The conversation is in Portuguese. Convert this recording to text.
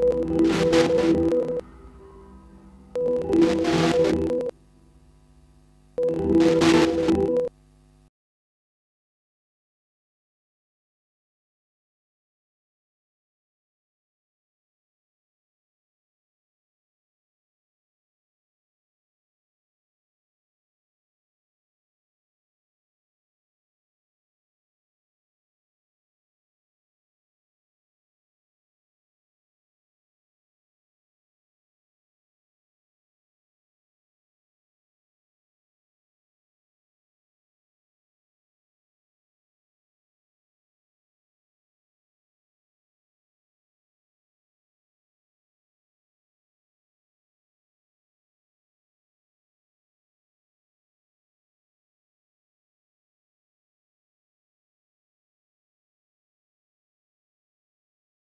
Música